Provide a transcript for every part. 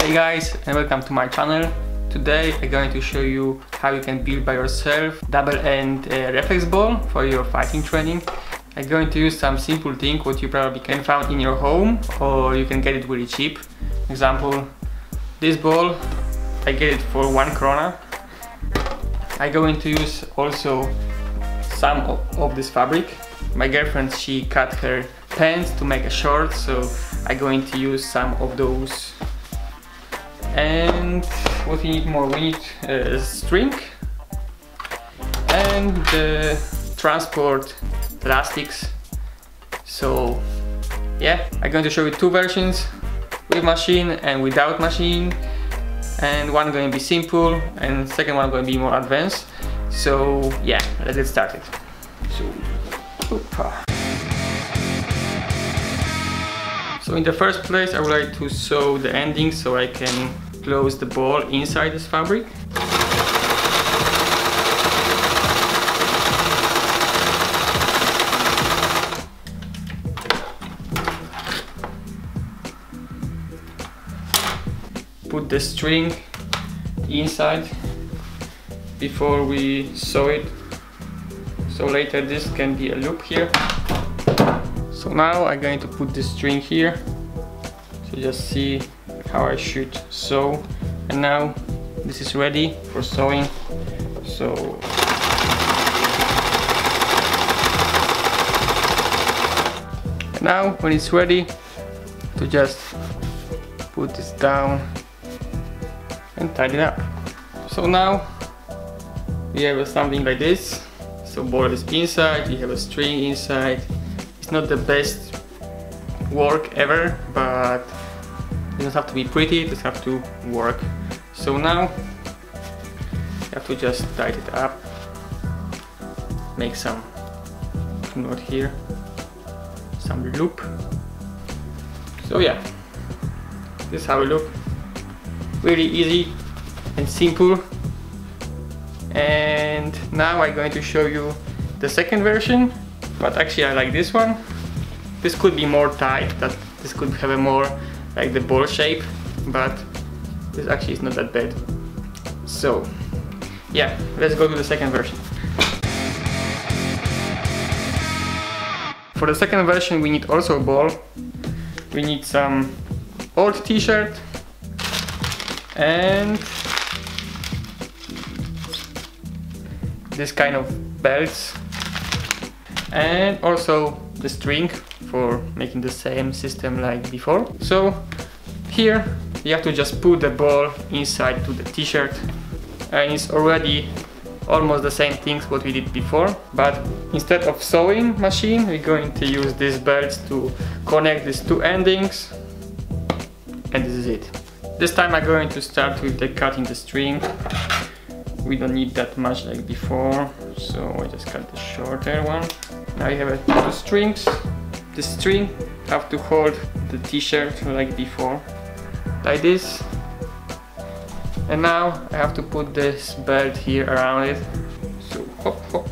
Hey guys and welcome to my channel. Today I'm going to show you how you can build by yourself double end uh, reflex ball for your fighting training. I'm going to use some simple thing what you probably can find in your home or you can get it really cheap. Example, this ball I get it for one krona. I'm going to use also some of, of this fabric. My girlfriend she cut her pants to make a short so I'm going to use some of those and what we need more we need a string and the transport elastics so yeah I'm going to show you two versions with machine and without machine. And one going to be simple and second one going to be more advanced. So yeah let's get started. So oopa. So in the first place I would like to sew the ending so I can close the ball inside this fabric. Put the string inside before we sew it so later this can be a loop here so now I'm going to put the string here to just see how I should sew. And now this is ready for sewing. So now when it's ready to just put this down and tidy it up. So now we have something like this. So board is inside you have a string inside not the best work ever, but it doesn't have to be pretty, it just have to work. So now you have to just tighten it up, make some knot here, some loop. So yeah, this is how it look. Really easy and simple. And now I'm going to show you the second version but actually I like this one. This could be more tight, that this could have a more like the ball shape, but this actually is not that bad. So yeah, let's go to the second version. For the second version we need also a ball. We need some old t-shirt and this kind of belts and also the string for making the same system like before. So here you have to just put the ball inside to the t-shirt. And it's already almost the same things what we did before. But instead of sewing machine we're going to use these belts to connect these two endings. And this is it. This time I'm going to start with the cutting the string. We don't need that much like before so I just cut the shorter one now you have two strings. The string have to hold the t-shirt like before, like this. And now I have to put this belt here around it. So hop hop.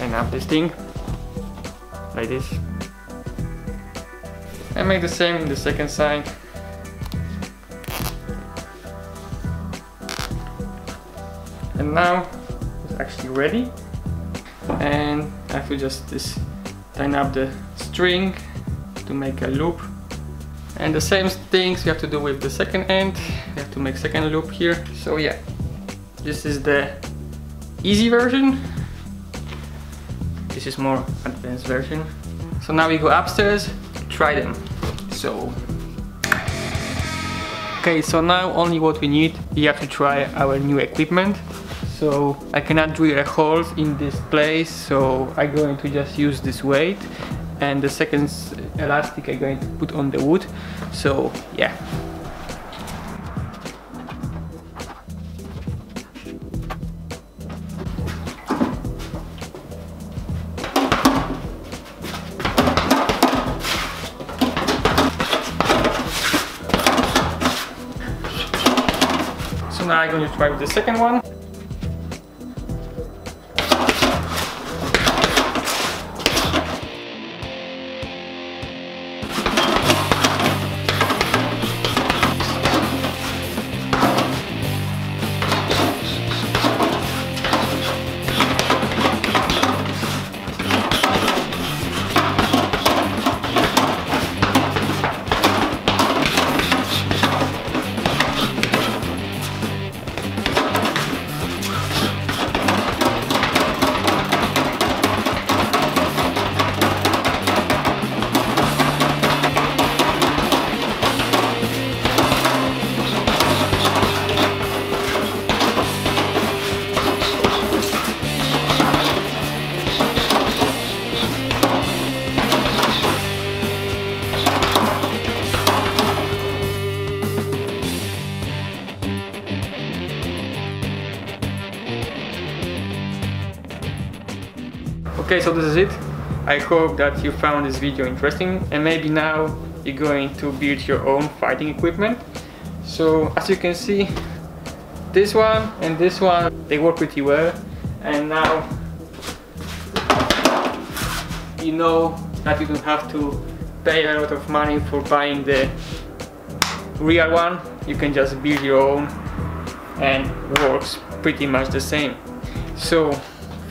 And up this thing, like this. And make the same in the second side. And now it's actually ready and I to just this tighten up the string to make a loop. And the same things you have to do with the second end. You have to make second loop here. So yeah. This is the easy version. This is more advanced version. So now we go upstairs try them. So okay. So now only what we need we have to try our new equipment so I cannot drill a hole in this place so I'm going to just use this weight and the second elastic I'm going to put on the wood so yeah So now I'm going to try with the second one. Okay, so this is it. I hope that you found this video interesting and maybe now you're going to build your own fighting equipment. So as you can see, this one and this one, they work pretty well. And now you know that you don't have to pay a lot of money for buying the real one. You can just build your own and works pretty much the same. So